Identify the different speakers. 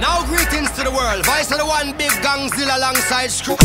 Speaker 1: Now Greetings to the world. Vice of the one big gangzilla alongside screw.